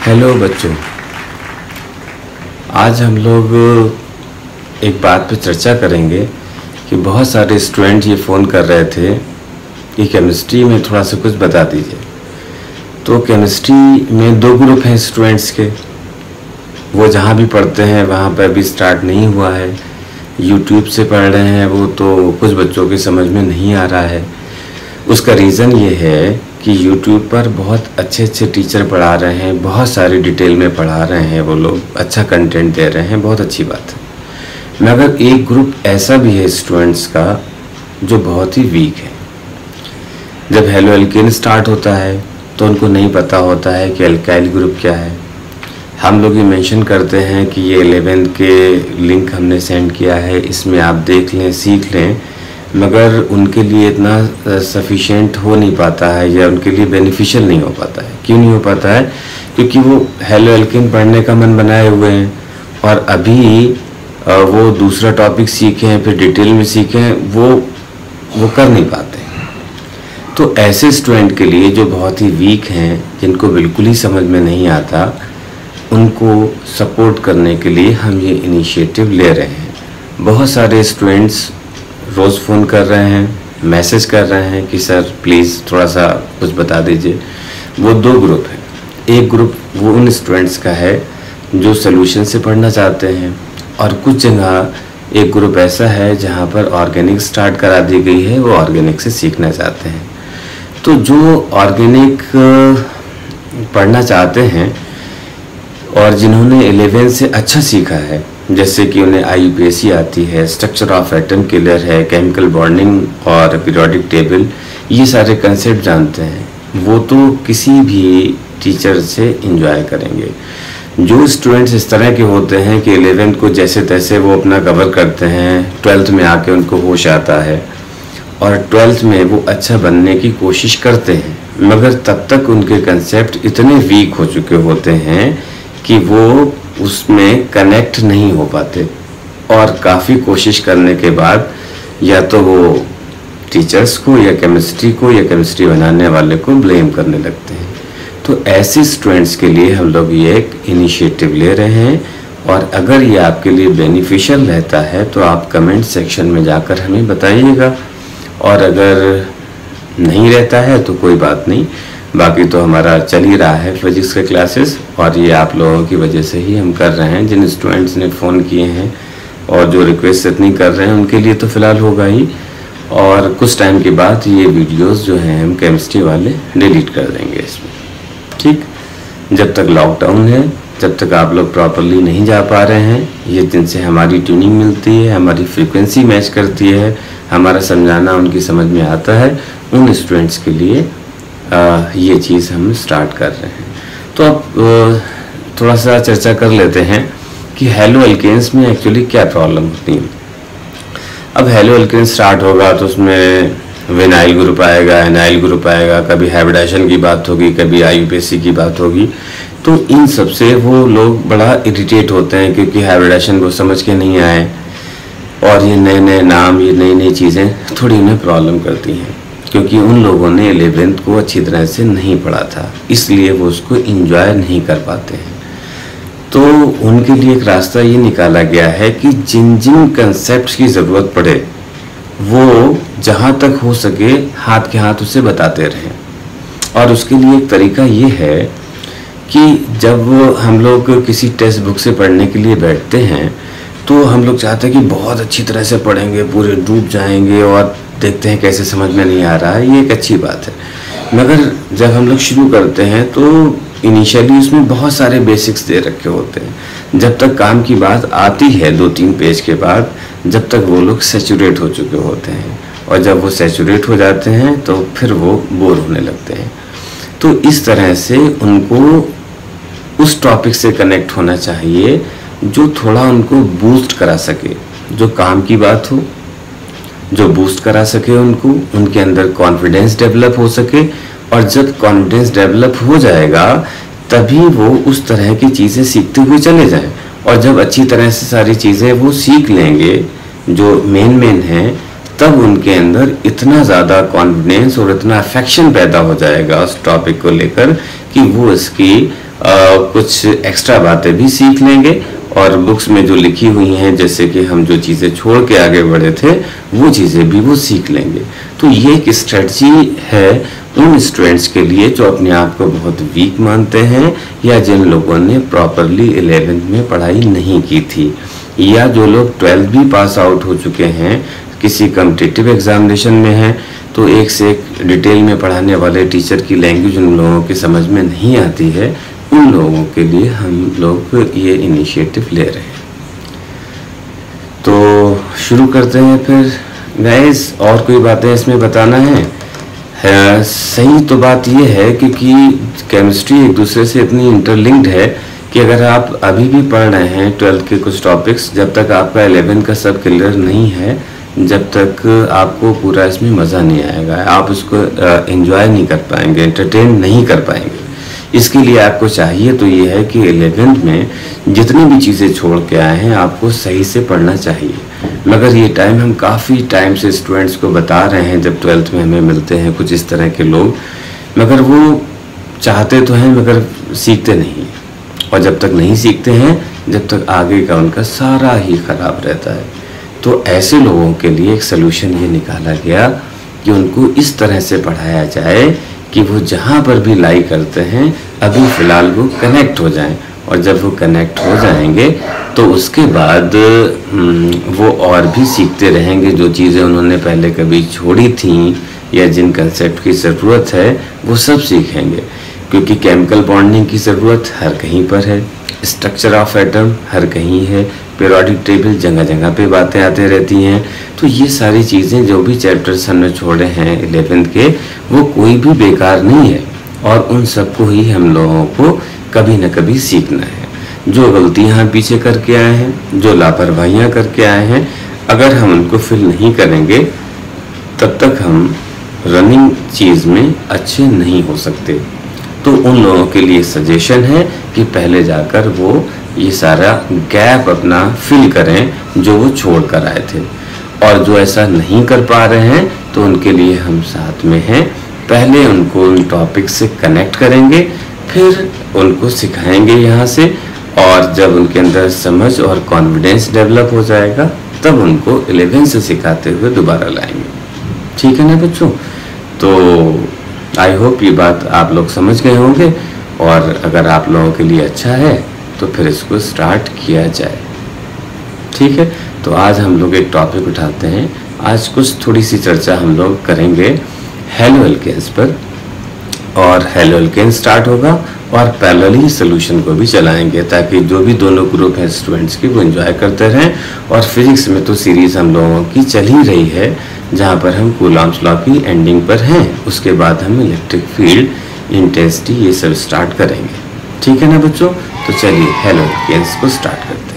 Hello बच्चों। आज हम लोग एक बात पे चर्चा करेंगे कि बहुत सारे स्टूडेंट ये फ़ोन कर रहे थे कि केमिस्ट्री में थोड़ा सा कुछ बता दीजिए। तो केमिस्ट्री में दो ग्रुप हैं स्टूडेंट्स के। वो जहाँ भी पढ़ते हैं, वहाँ पर अभी स्टार्ट नहीं हुआ है। यूट्यूब से पढ़ रहे हैं वो तो कुछ बच्चों की समझ में नहीं आ रहा है। उसका रीज़न ये है कि यूट्यूब पर बहुत अच्छे अच्छे टीचर पढ़ा रहे हैं, बहुत सारी डिटेल में पढ़ा रहे हैं वो लोग अच्छा कंटेंट दे रहे हैं, बहुत अच्छी बात है। मगर एक ग्रुप ऐसा भी है स्टूडेंट्स का जो बहुत ही वीक है। जब हेलो एल्केन स्टार्ट होता है तो उनको नहीं पता होता है कि अल्काइल ग्रुप क्या है। हम लोग ये मेंशन करते हैं कि ये एलेवेंथ के लिंक हमने सेंड किया है, इसमें आप देख लें, सीख लें मगर उनके लिए इतना सफिशेंट हो नहीं पाता है या उनके लिए बेनिफिशियल नहीं हो पाता है। क्यों नहीं हो पाता है? क्योंकि वो हेलो एल्किन पढ़ने का मन बनाए हुए हैं और अभी वो दूसरा टॉपिक सीखें फिर डिटेल में सीखें वो वो कर नहीं पाते तो ऐसे स्टूडेंट के लिए जो बहुत ही वीक हैं, जिनको बिल्कुल ही समझ में नहीं आता, उनको सपोर्ट करने के लिए हम ये इनिशिएटिव ले रहे हैं। बहुत सारे स्टूडेंट्स रोज़ फ़ोन कर रहे हैं, मैसेज कर रहे हैं कि, सर प्लीज़ थोड़ा सा कुछ बता दीजिए। वो दो ग्रुप है। एक ग्रुप वो उन स्टूडेंट्स का है जो सोल्यूशन से पढ़ना चाहते हैं और कुछ जगह एक ग्रुप ऐसा है जहाँ पर ऑर्गेनिक स्टार्ट करा दी गई है, वो ऑर्गेनिक से सीखना चाहते हैं। तो जो ऑर्गेनिक पढ़ना चाहते हैं और जिन्होंने एलेवेंथ से अच्छा सीखा है जैसे कि उन्हें आई आती है स्ट्रक्चर ऑफ़ एटम किलर है केमिकल बॉन्डिंग और पीरियोडिक टेबल ये सारे कंसेप्ट जानते हैं। वो तो किसी भी टीचर से इंजॉय करेंगे। जो स्टूडेंट्स इस तरह के होते हैं कि एलेवेंथ को जैसे तैसे वो अपना कवर करते हैं ट्वेल्थ में आके उनको होश आता है और ट्वेल्थ में वो अच्छा बनने की कोशिश करते हैं। मगर तब तक उनके कंसेप्ट इतने वीक हो चुके होते हैं कि वो उसमें कनेक्ट नहीं हो पाते। और काफ़ी कोशिश करने के बाद या तो वो टीचर्स को या केमिस्ट्री को या केमिस्ट्री बनाने वाले को ब्लेम करने लगते हैं। तो ऐसे स्टूडेंट्स के लिए हम लोग ये एक इनिशिएटिव ले रहे हैं। और अगर ये आपके लिए बेनिफिशियल रहता है तो आप कमेंट सेक्शन में जाकर हमें बताइएगा। और अगर नहीं रहता है तो कोई बात नहीं। बाकी तो हमारा चल ही रहा है फिजिक्स के क्लासेस और ये आप लोगों की वजह से ही हम कर रहे हैं। जिन स्टूडेंट्स ने फ़ोन किए हैं और जो रिक्वेस्ट इतनी कर रहे हैं, उनके लिए तो फ़िलहाल होगा ही। और कुछ टाइम के बाद ये वीडियोस जो हैं, हम केमिस्ट्री वाले डिलीट कर देंगे इसमें। ठीक? जब तक लॉकडाउन है, जब तक आप लोग प्रॉपरली नहीं जा पा रहे हैं, ये जिनसे हमारी ट्यूनिंग मिलती है, हमारी फ्रीक्वेंसी मैच करती है, हमारा समझाना उनकी समझ में आता है, उन स्टूडेंट्स के लिए ये चीज़ हम स्टार्ट कर रहे हैं। तो अब थोड़ा सा चर्चा कर लेते हैं कि हेलो एल्केन्स में एक्चुअली क्या प्रॉब्लम होती है। अब हेलो एल्केन स्टार्ट होगा तो उसमें विनाइल ग्रुप आएगा एनाइल ग्रुप आएगा, कभी हैबिडेशन की बात होगी, कभी आईयूपीएससी की बात होगी। तो इन सबसे वो लोग बड़ा इरिटेट होते हैं क्योंकि हैबिडेशन को समझ के नहीं आए और ये नए नए नाम, ये नई नई चीज़ें थोड़ी उन्हें प्रॉब्लम करती हैं। क्योंकि उन लोगों ने एलेवेंथ को अच्छी तरह से नहीं पढ़ा था, इसलिए वो उसको इंजॉय नहीं कर पाते हैं। तो उनके लिए एक रास्ता ये निकाला गया है कि जिन जिन कंसेप्ट की ज़रूरत पड़े, वो जहाँ तक हो सके हाथ के हाथ उसे बताते रहें। और उसके लिए एक तरीका ये है कि जब हम लोग किसी टेक्स्ट बुक से पढ़ने के लिए बैठते हैं तो हम लोग चाहते हैं कि बहुत अच्छी तरह से पढ़ेंगे, पूरे डूब जाएँगे और देखते हैं कैसे समझ में नहीं आ रहा है। ये एक अच्छी बात है। मगर जब हम लोग शुरू करते हैं तो इनिशियली उसमें बहुत सारे बेसिक्स दे रखे होते हैं। जब तक काम की बात आती है दो तीन पेज के बाद, जब तक वो लोग सेचूरेट हो चुके होते हैं। और जब वो सेचुरेट हो जाते हैं तो फिर वो बोर होने लगते हैं। तो इस तरह से उनको उस टॉपिक से कनेक्ट होना चाहिए जो थोड़ा उनको बूस्ट करा सके। जो काम की बात हो जो बूस्ट करा सके उनको उनके अंदर कॉन्फिडेंस डेवलप हो सके और जब कॉन्फिडेंस डेवलप हो जाएगा तभी वो उस तरह की चीज़ें सीखते हुए चले जाएँ। और जब अच्छी तरह से सारी चीज़ें वो सीख लेंगे जो मेन मेन हैं तब उनके अंदर इतना ज़्यादा कॉन्फिडेंस और इतना अफेक्शन पैदा हो जाएगा उस टॉपिक को लेकर कि वो इसकी आ, कुछ एक्स्ट्रा बातें भी सीख लेंगे और बुक्स में जो लिखी हुई हैं, जैसे कि हम जो चीज़ें छोड़ के आगे बढ़े थे, वो चीज़ें भी वो सीख लेंगे। तो ये एक स्ट्रेटजी है उन स्टूडेंट्स के लिए जो अपने आप को बहुत वीक मानते हैं, या जिन लोगों ने प्रॉपरली एलेवेंथ में पढ़ाई नहीं की थी। या जो लोग ट्वेल्थ भी पास आउट हो चुके हैं, किसी कम्पिटिटिव एग्जामिनेशन में हैं तो एक से एक डिटेल में पढ़ाने वाले टीचर की लैंग्वेज उन लोगों की समझ में नहीं आती है। उन लोगों के लिए हम लोग ये इनिशिएटिव ले रहे हैं। तो शुरू करते हैं फिर। गाइस और कोई बातें इसमें बताना है, सही तो बात ये है क्योंकि केमिस्ट्री एक दूसरे से इतनी इंटरलिंक्ड है कि अगर आप अभी भी पढ़ रहे हैं ट्वेल्थ के कुछ टॉपिक्स जब तक आपका एलेवन का सब क्लियर नहीं है जब तक आपको पूरा इसमें मज़ा नहीं आएगा। आप उसको एंजॉय नहीं कर पाएँगे एंटरटेन नहीं कर पाएँगे। इसके लिए आपको चाहिए तो ये है कि एलेवेंथ में जितनी भी चीज़ें छोड़ के आए हैं, आपको सही से पढ़ना चाहिए। मगर ये टाइम हम काफ़ी टाइम से स्टूडेंट्स को बता रहे हैं, जब ट्वेल्थ में हमें मिलते हैं कुछ इस तरह के लोग। मगर वो चाहते तो हैं, मगर सीखते नहीं। और जब तक नहीं सीखते हैं, जब तक आगे का उनका सारा ही ख़राब रहता है। तो ऐसे लोगों के लिए एक सोल्यूशन ये निकाला गया कि उनको इस तरह से पढ़ाया जाए कि वो जहाँ पर भी लाई करते हैं अभी फ़िलहाल वो कनेक्ट हो जाएँ। और जब वो कनेक्ट हो जाएँगे तो उसके बाद हम्म, वो और भी सीखते रहेंगे। जो चीज़ें उन्होंने पहले कभी छोड़ी थी या जिन कंसेप्ट की ज़रूरत है वो सब सीखेंगे। क्योंकि केमिकल बॉन्डिंग की ज़रूरत हर कहीं पर है। स्ट्रक्चर ऑफ़ एटम हर कहीं है। पेरियोडिक टेबल जगह जगह पे बातें आते रहती हैं। तो ये सारी चीज़ें जो भी चैप्टर्स हमने छोड़े हैं इलेवेंथ के, वो कोई भी बेकार नहीं है। और उन सबको ही हम लोगों को कभी ना कभी सीखना है। जो गलतियाँ पीछे करके आए हैं, जो लापरवाहियाँ करके आए हैं, अगर हम उनको फिल नहीं करेंगे, तब तक हम रनिंग चीज़ में अच्छे नहीं हो सकते। तो उन लोगों के लिए सजेशन है कि पहले जाकर वो ये सारा गैप अपना फिल करें जो वो छोड़ कर आए थे। और जो ऐसा नहीं कर पा रहे हैं तो उनके लिए हम साथ में हैं। पहले उनको उन टॉपिक से कनेक्ट करेंगे, फिर उनको सिखाएँगे यहाँ से, और जब उनके अंदर समझ और कॉन्फिडेंस डेवलप हो जाएगा, तब उनको इलेवन से सिखाते हुए दोबारा लाएँगे। ठीक है ना बच्चों? तो आई होप ये बात आप लोग समझ गए होंगे, और अगर आप लोगों के लिए अच्छा है तो फिर इसको स्टार्ट किया जाए। ठीक है? तो आज हम लोग एक टॉपिक उठाते हैं। आज कुछ थोड़ी सी चर्चा हम लोग करेंगे हेलो एल्केन्स पर, और हेलो एल्केन स्टार्ट होगा और पैरेलली सोल्यूशन को भी चलाएँगे ताकि जो भी दोनों ग्रुप हैं स्टूडेंट्स की, वो इन्जॉय करते रहें। और फिजिक्स में तो सीरीज़ हम लोगों की चल ही रही है, जहाँ पर हम कूलाम्स लॉ की एंडिंग पर हैं। उसके बाद हम इलेक्ट्रिक फ़ील्ड इंटेंसिटी ये सब स्टार्ट करेंगे। ठीक है ना बच्चों? तो चलिए हेलो गेंस को स्टार्ट करते हैं।